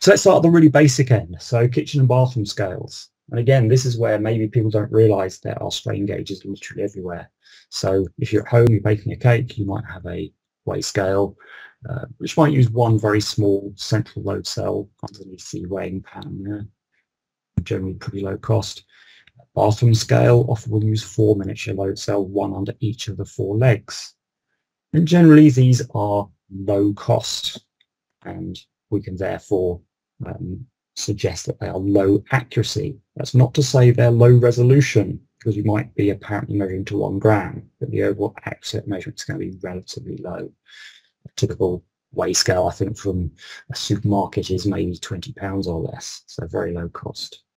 So let's start at the really basic end. So kitchen and bathroom scales. And again, this is where maybe people don't realize there are strain gauges literally everywhere. So if you're at home, you're baking a cake, you might have a weigh scale, uh, which might use one very small central load cell underneath the weighing pan. Yeah? Generally pretty low cost. Bathroom scale often will use four miniature load cell, one under each of the four legs. And generally these are low cost and we can therefore um, suggest that they are low accuracy. That's not to say they're low resolution because you might be apparently measuring to one gram, but the overall accurate measurement is going to be relatively low. A typical weigh scale, I think, from a supermarket is maybe 20 pounds or less, so very low cost.